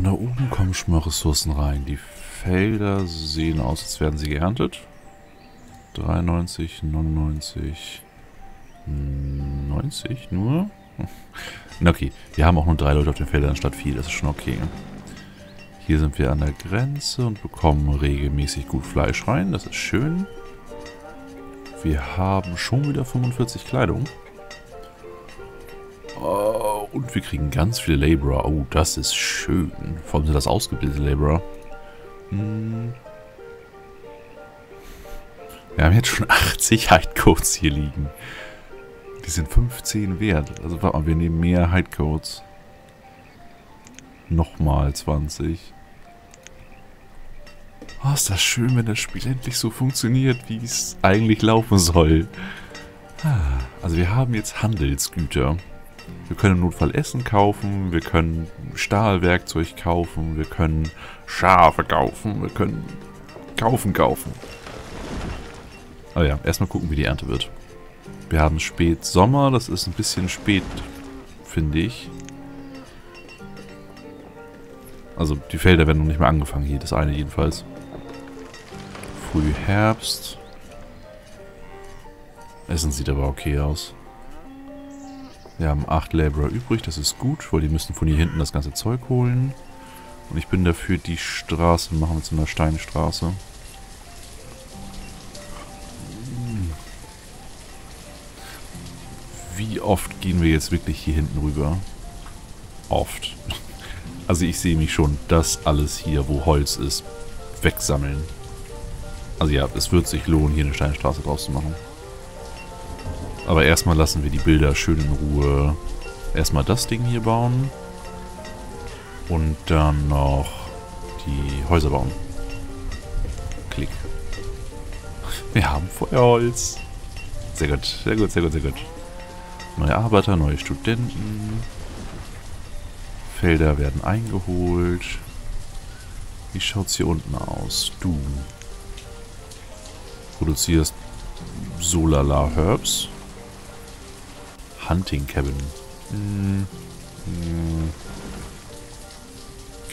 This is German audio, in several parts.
von da oben kommen schon mal Ressourcen rein. Die Felder sehen aus, als werden sie geerntet. 93, 99, 90 nur? Na okay, wir haben auch nur drei Leute auf den Feldern statt vier, das ist schon okay. Hier sind wir an der Grenze und bekommen regelmäßig gut Fleisch rein, das ist schön. Wir haben schon wieder 45 Kleidung. Oh, und wir kriegen ganz viele Laborer. Oh, das ist schön. Vor allem sind das ausgebildete Laborer. Hm. Wir haben jetzt schon 80 Hidecodes hier liegen. Die sind 15 wert. Also warte mal, wir nehmen mehr Hidecodes. Nochmal 20. Oh, ist das schön, wenn das Spiel endlich so funktioniert, wie es eigentlich laufen soll. Ah, also wir haben jetzt Handelsgüter. Wir können im Notfall Essen kaufen, wir können Stahlwerkzeug kaufen, wir können Schafe kaufen, wir können kaufen kaufen. Aber ja, erstmal gucken, wie die Ernte wird. Wir haben Spätsommer, das ist ein bisschen spät, finde ich. Also die Felder werden noch nicht mal angefangen hier, das eine jedenfalls. Frühherbst. Essen sieht aber okay aus. Wir haben acht Laborer übrig, das ist gut, weil die müssen von hier hinten das ganze Zeug holen. Und ich bin dafür, die Straße machen wir zu einer Steinstraße. Wie oft gehen wir jetzt wirklich hier hinten rüber? Oft. Also ich sehe mich schon, das alles hier, wo Holz ist, wegsammeln. Also ja, es wird sich lohnen, hier eine Steinstraße draus zu machen. Aber erstmal lassen wir die Bilder schön in Ruhe. Erstmal das Ding hier bauen. Und dann noch die Häuser bauen. Klick. Wir haben Feuerholz. Sehr gut, sehr gut, sehr gut, sehr gut. Neue Arbeiter, neue Studenten. Felder werden eingeholt. Wie schaut's hier unten aus? Du produzierst Solala Herbs. Hunting Cabin.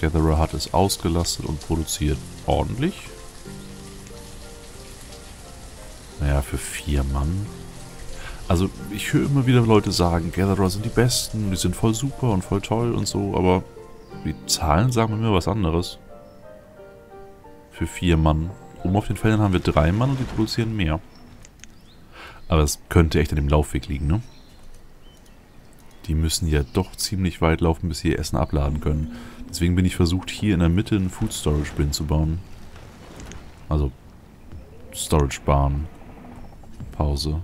Gatherer hat es ausgelastet und produziert ordentlich. Naja, für vier Mann. Also, ich höre immer wieder Leute sagen, Gatherer sind die Besten, die sind voll super und voll toll und so, aber die Zahlen sagen mir was anderes. Für vier Mann. Oben auf den Feldern haben wir drei Mann und die produzieren mehr. Aber es könnte echt an dem Laufweg liegen, ne? Die müssen ja doch ziemlich weit laufen, bis sie ihr Essen abladen können. Deswegen bin ich versucht, hier in der Mitte einen Food Storage Bin zu bauen. Also, Storage Bahn. Pause.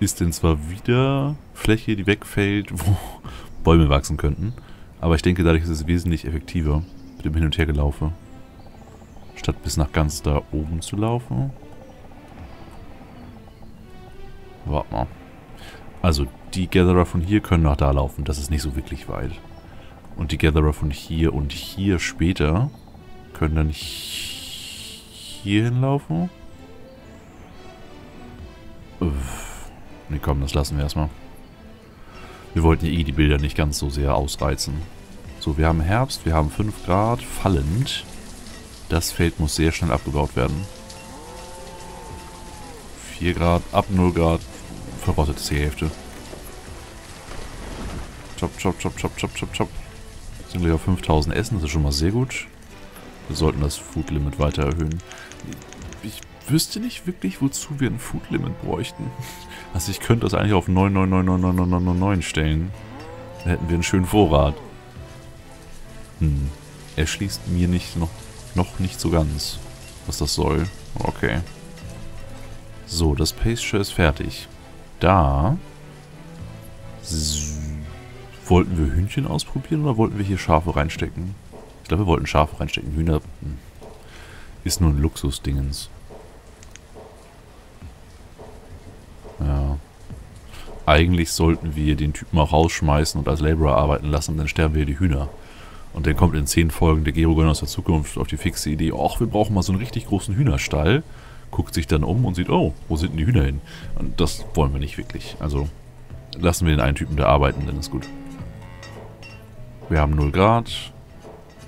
Ist denn zwar wieder Fläche, die wegfällt, wo Bäume wachsen könnten. Aber ich denke, dadurch ist es wesentlich effektiver mit dem Hin- und Hergelaufe. Statt bis nach ganz da oben zu laufen. Warte mal. Also, die Gatherer von hier können nach da laufen. Das ist nicht so wirklich weit. Und die Gatherer von hier und hier später können dann hier hinlaufen. Ne, komm, das lassen wir erstmal. Wir wollten ja eh die Bilder nicht ganz so sehr ausreizen. So, wir haben Herbst, wir haben 5 Grad, fallend. Das Feld muss sehr schnell abgebaut werden. 4 Grad, ab 0 Grad, verrottet ist die Hälfte. Chop, chop, chop, chop, chop, chop, chop. Sind gleich auf 5000 Essen, das ist schon mal sehr gut. Wir sollten das Food Limit weiter erhöhen. Ich wüsste nicht wirklich, wozu wir ein Food Limit bräuchten. Also ich könnte das eigentlich auf 9999999 stellen. Dann hätten wir einen schönen Vorrat. Hm. Er schließt mir nicht noch, noch nicht so ganz, was das soll. Okay. So, das Pasture ist fertig. Da wollten wir Hühnchen ausprobieren oder wollten wir hier Schafe reinstecken? Ich glaube, wir wollten Schafe reinstecken. Hühner hm, ist nur ein Luxusdingens. Ja. Eigentlich sollten wir den Typen auch rausschmeißen und als Laborer arbeiten lassen, dann sterben wir die Hühner. Und dann kommt in zehn Folgen der Gerogon aus der Zukunft auf die fixe Idee, ach, wir brauchen mal so einen richtig großen Hühnerstall. Guckt sich dann um und sieht, oh, wo sind denn die Hühner hin? Und das wollen wir nicht wirklich. Also lassen wir den einen Typen da arbeiten, dann ist gut. Wir haben 0 Grad.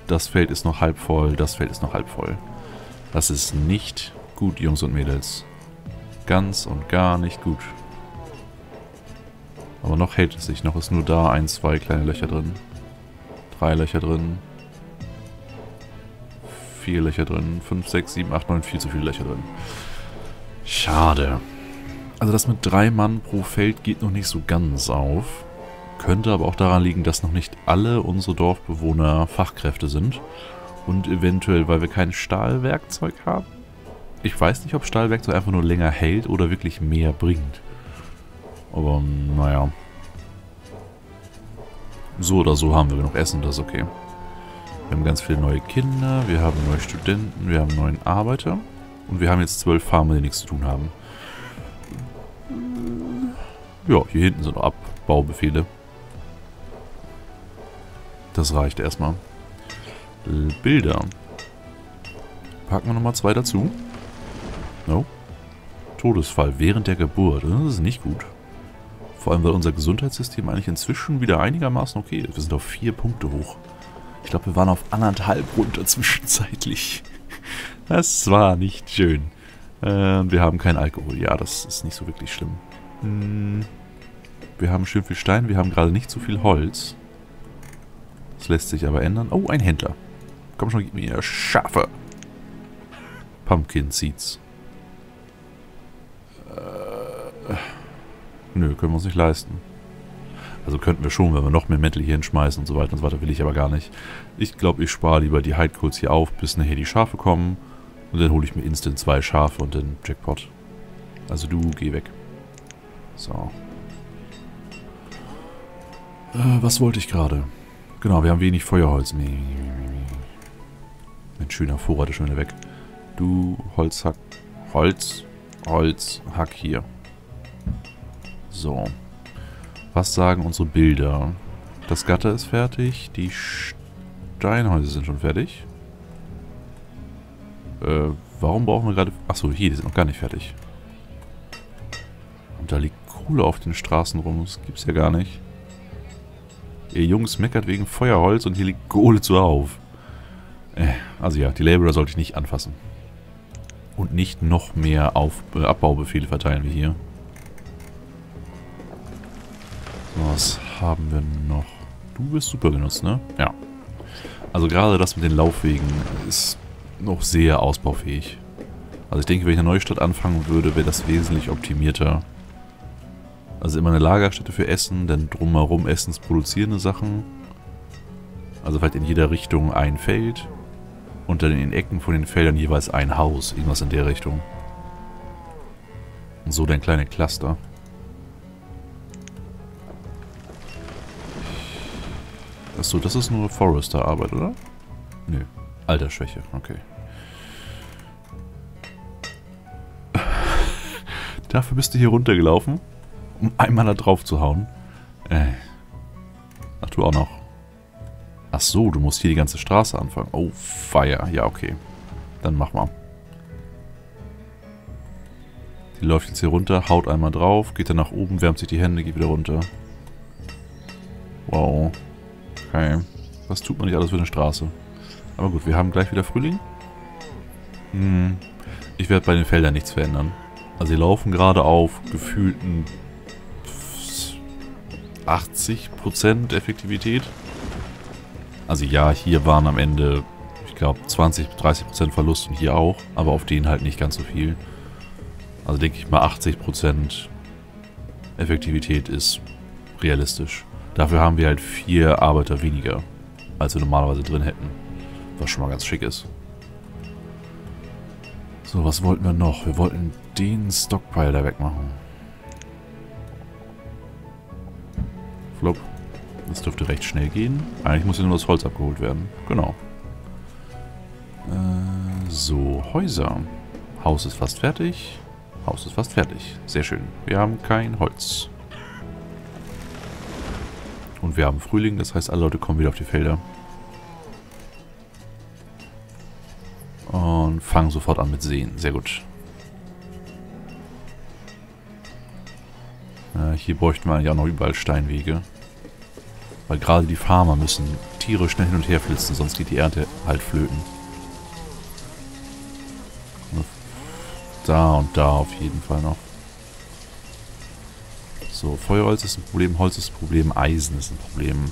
das Feld ist noch halb voll, das Feld ist noch halb voll. Das ist nicht gut, Jungs und Mädels. Ganz und gar nicht gut. Aber noch hält es sich. Noch ist nur da ein, zwei kleine Löcher drin. Drei Löcher drin. Vier Löcher drin. Fünf, sechs, sieben, acht, neun. Viel zu viele Löcher drin. Schade. Also das mit drei Mann pro Feld geht noch nicht so ganz auf. Könnte aber auch daran liegen, dass noch nicht alle unsere Dorfbewohner Fachkräfte sind. Und eventuell, weil wir kein Stahlwerkzeug haben. Ich weiß nicht, ob Stahlwerkzeug einfach nur länger hält oder wirklich mehr bringt. Aber naja. So oder so haben wir genug Essen, das ist okay. Wir haben ganz viele neue Kinder, wir haben neue Studenten, wir haben neuen Arbeiter. Und wir haben jetzt zwölf Farmer, die nichts zu tun haben. Ja, hier hinten sind noch Abbaubefehle. Das reicht erstmal. Bilder. Packen wir nochmal zwei dazu. No. Todesfall während der Geburt. Das ist nicht gut. Vor allem, weil unser Gesundheitssystem eigentlich inzwischen wieder einigermaßen okay ist. Wir sind auf vier Punkte hoch. Ich glaube, wir waren auf anderthalb runter zwischenzeitlich. Das war nicht schön. Äh, wir haben keinen Alkohol. Ja, das ist nicht so wirklich schlimm. Hm. Wir haben schön viel Stein. Wir haben gerade nicht so viel Holz. Lässt sich aber ändern. Oh, ein Händler. Komm schon, gib mir Schafe. Pumpkin Seeds. Nö, können wir uns nicht leisten. Also könnten wir schon, wenn wir noch mehr Metal hier hinschmeißen und so weiter und so weiter, will ich aber gar nicht. Ich glaube, ich spare lieber die Heidcodes hier auf, bis nachher die Schafe kommen. Und dann hole ich mir instant zwei Schafe und den Jackpot. Also du, geh weg. So. Äh, was wollte ich gerade? Genau, wir haben wenig Feuerholz. Mein schöner Vorrat ist schon wieder weg. Du, Holzhack. Holz, Holz, Hack hier. So. Was sagen unsere Bilder? Das Gatter ist fertig. Die Steinhäuser sind schon fertig. Äh, warum brauchen wir gerade... Achso, hier, die sind noch gar nicht fertig. Und da liegt Kohle auf den Straßen rum. Das gibt's ja gar nicht. Ihr Jungs meckert wegen Feuerholz und hier liegt Kohle zuhauf. Äh, also ja, die Laborer sollte ich nicht anfassen. Und nicht noch mehr auf, äh, Abbaubefehle verteilen wie hier. Was haben wir noch? Du wirst super genutzt, ne? Ja. Also gerade das mit den Laufwegen ist noch sehr ausbaufähig. Also ich denke, wenn ich eine neue Stadt anfangen würde, wäre das wesentlich optimierter. Also immer eine Lagerstätte für Essen, dann drumherum essensproduzierende Sachen. Also vielleicht in jeder Richtung ein Feld. Und dann in den Ecken von den Feldern jeweils ein Haus. Irgendwas in der Richtung. Und so dann kleine Cluster. Achso, das ist nur Forester-Arbeit, oder? Nö. Altersschwäche, okay. Dafür bist du hier runtergelaufen, um einmal da drauf zu hauen. Äh. Ach, du auch noch. Ach so, du musst hier die ganze Straße anfangen. Oh, fire. Ja, okay. Dann mach mal. Die läuft jetzt hier runter, haut einmal drauf, geht dann nach oben, wärmt sich die Hände, geht wieder runter. Wow. Okay. Was tut man nicht alles für eine Straße? Aber gut, wir haben gleich wieder Frühling. Hm. Ich werde bei den Feldern nichts verändern. Also sie laufen gerade auf gefühlten 80% Effektivität. Also ja, hier waren am Ende, ich glaube, 20-30% Verlust und hier auch. Aber auf denen halt nicht ganz so viel. Also denke ich mal 80% Effektivität ist realistisch. Dafür haben wir halt vier Arbeiter weniger, als wir normalerweise drin hätten. Was schon mal ganz schick ist. So, was wollten wir noch? Wir wollten den Stockpile da wegmachen. Flop. Das dürfte recht schnell gehen. Eigentlich muss hier nur das Holz abgeholt werden. Genau. Äh, so, Häuser. Haus ist fast fertig. Haus ist fast fertig. Sehr schön. Wir haben kein Holz. Und wir haben Frühling, das heißt, alle Leute kommen wieder auf die Felder. Und fangen sofort an mit Seen. Sehr gut. Hier bräuchten wir eigentlich auch noch überall Steinwege. Weil gerade die Farmer müssen Tiere schnell hin und her flitzen, sonst geht die Ernte halt flöten. Da und da auf jeden Fall noch. So, Feuerholz ist ein Problem, Holz ist ein Problem, Eisen ist ein Problem.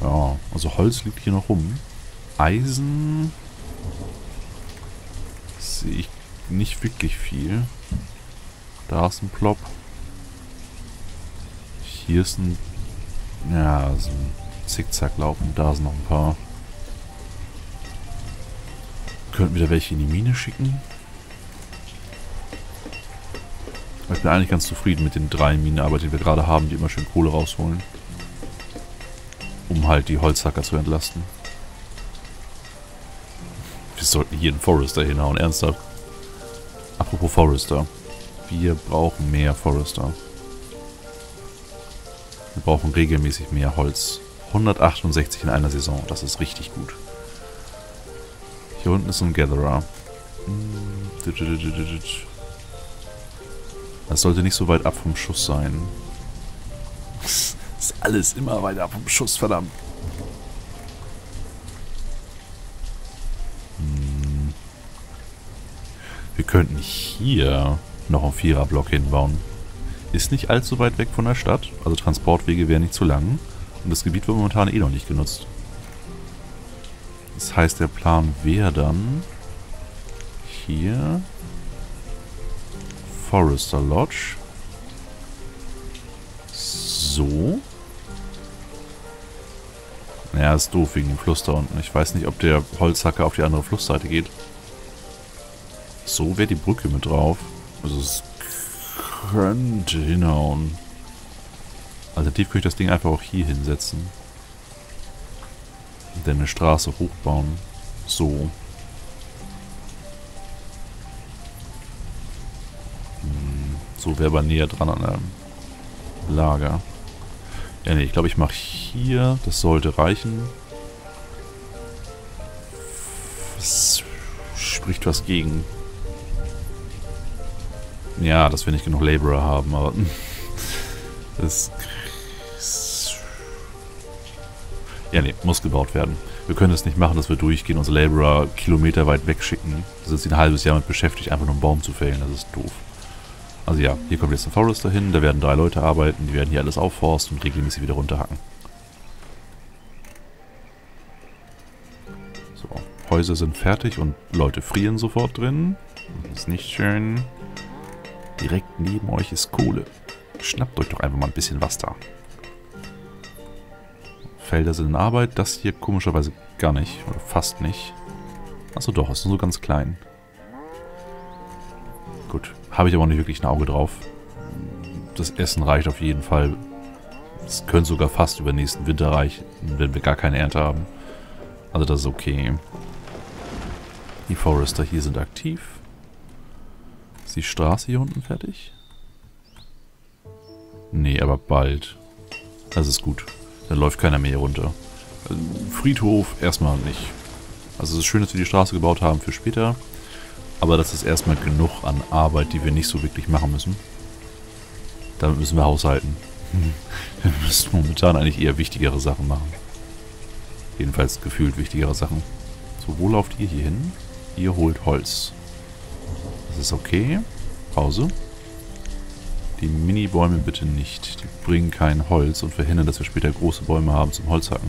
Ja, also Holz liegt hier noch rum. Eisen sehe ich nicht wirklich viel. Da ist ein Plop. Hier ist ein... Ja, so ein Zickzack laufen. Da sind noch ein paar. Könnten wieder welche in die Mine schicken. Ich bin eigentlich ganz zufrieden mit den drei Minenarbeiter, die wir gerade haben, die immer schön Kohle rausholen. Um halt die Holzhacker zu entlasten. Wir sollten hier einen Forester hinhauen, ernsthaft. Apropos Forester. Wir brauchen mehr Forester. Wir brauchen regelmäßig mehr Holz. 168 in einer Saison, das ist richtig gut. Hier unten ist ein Gatherer. Das sollte nicht so weit ab vom Schuss sein. Das ist alles immer weiter ab vom Schuss, verdammt. Könnten hier noch einen Viererblock hinbauen. Ist nicht allzu weit weg von der Stadt, also Transportwege wären nicht zu lang. Und das Gebiet wird momentan eh noch nicht genutzt. Das heißt, der Plan wäre dann hier Forester Lodge. So. Naja, ist doof wegen dem Fluss da unten. Ich weiß nicht, ob der Holzhacker auf die andere Flussseite geht. So wäre die Brücke mit drauf. Also es könnte hinhauen. Alternativ könnte ich das Ding einfach auch hier hinsetzen. Und dann eine Straße hochbauen. So. Hm, so wäre aber näher dran an einem Lager. Ja, nee, ich glaube, ich mache hier. Das sollte reichen. Es spricht was gegen. Ja, dass wir nicht genug Laborer haben, aber das Ja, nee, muss gebaut werden. Wir können es nicht machen, dass wir durchgehen, unsere Laborer kilometer weit wegschicken. Da sind sie ein halbes Jahr mit beschäftigt, einfach nur einen Baum zu fällen. Das ist doof. Also ja, hier kommt jetzt ein Forester hin, da werden drei Leute arbeiten, die werden hier alles aufforsten und regelmäßig wieder runterhacken. So, Häuser sind fertig und Leute frieren sofort drin. Das ist nicht schön. Direkt neben euch ist Kohle. Schnappt euch doch einfach mal ein bisschen was da. Felder sind in Arbeit. Das hier komischerweise gar nicht. Oder fast nicht. Achso doch, ist nur so ganz klein. Gut. Habe ich aber nicht wirklich ein Auge drauf. Das Essen reicht auf jeden Fall. Es könnte sogar fast über nächsten Winter reichen, wenn wir gar keine Ernte haben. Also das ist okay. Die Forester hier sind aktiv. Ist die Straße hier unten fertig? Nee, aber bald. Das ist gut. Dann läuft keiner mehr hier runter. Friedhof erstmal nicht. Also es ist schön, dass wir die Straße gebaut haben für später. Aber das ist erstmal genug an Arbeit, die wir nicht so wirklich machen müssen. Damit müssen wir haushalten. Wir müssen momentan eigentlich eher wichtigere Sachen machen. Jedenfalls gefühlt wichtigere Sachen. So, wo lauft ihr hier hin? Ihr holt Holz. Das ist okay. Pause. Die Mini-Bäume bitte nicht. Die bringen kein Holz und verhindern, dass wir später große Bäume haben zum Holzhacken.